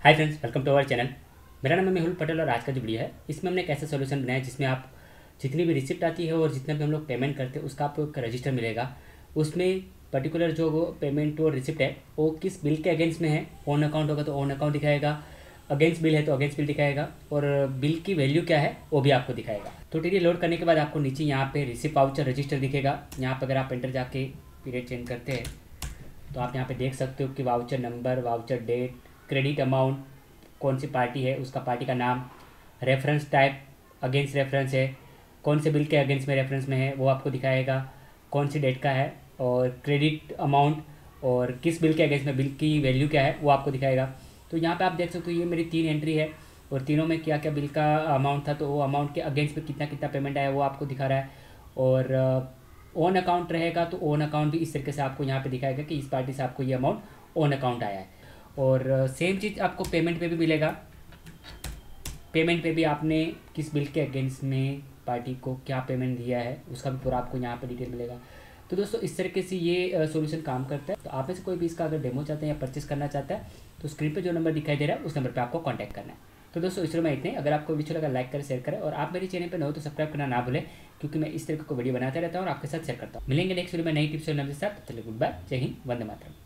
Hi friends welcome to our channel मेरा नाम है मेहुल पटेल और आज का जो वीडियो है, इसमें हमने एक ऐसा सोल्यूशन बनाया जिसमें आप जितनी भी रिसिप्ट आती है और जितना भी हम लोग पेमेंट करते हैं, उसका आपको एक रजिस्टर मिलेगा। उसमें पर्टिकुलर जो वो पेमेंट और रिसिप्ट है, वो किस बिल के अगेंस्ट में है ऑन अकाउंट होगा तो ऑन अकाउंट दिखाएगा अगेंस्ट बिल है तो अगेंस्ट बिल दिखाएगा और बिल की वैल्यू क्या है, वो भी आपको दिखाएगा। तो टी लोड करने के बाद आपको नीचे यहाँ पे रिसिप्ट वाउचर रजिस्टर दिखेगा। यहाँ पर अगर आप एंटर जाके पीरियड चेंज करते हैं तो आप यहाँ पे देख सकते हो कि voucher number voucher date credit amount कौन सी पार्टी है, उसका पार्टी का नाम रेफरेंस टाइप अगेंस्ट रेफरेंस है, कौन से बिल के अगेंस्ट में रेफरेंस में है, वो आपको दिखाएगा, कौन सी डेट का है, और क्रेडिट अमाउंट और किस बिल के अगेंस्ट में बिल की वैल्यू क्या है, वो आपको दिखाएगा। तो यहाँ पे आप देख सकते हो, ये मेरी तीन एंट्री है, और तीनों में क्या क्या बिल का अमाउंट था तो वो अमाउंट के अगेंस्ट में कितना कितना पेमेंट आया, वो आपको दिखा रहा है। और ओन अकाउंट रहेगा तो ओन अकाउंट भी इस तरीके से आपको यहाँ पे दिखाएगा कि इस पार्टी से आपको ये अमाउंट ओन अकाउंट आया है। और सेम चीज़ आपको पेमेंट पे भी मिलेगा। पेमेंट पे भी आपने किस बिल के अगेंस्ट में पार्टी को क्या पेमेंट दिया है, उसका भी पूरा आपको यहाँ पे डिटेल मिलेगा। तो दोस्तों, इस तरीके से ये सॉल्यूशन काम करता है। तो आप से कोई भी इसका अगर डेमो चाहते हैं या परचेस करना चाहता है तो स्क्रीन पे जो नंबर दिखाई दे रहा है, उस नंबर पे आपको कांटेक्ट करना है। तो दोस्तों, इस में इतने अगर आपको वीडियो लगा लाइक करें शेयर करें और आप मेरे चैनल पर न हो तो सब्सक्राइब करना ना भूलें, क्योंकि मैं इस तरीके को वीडियो बनाता रहता हूँ और आपके साथ शेयर करता हूँ। मिलेंगे नेक्स्ट वीडियो में नई टिप्स और नए साथ। चलिए गुड बाय जय हिंद, वंदे मातरम।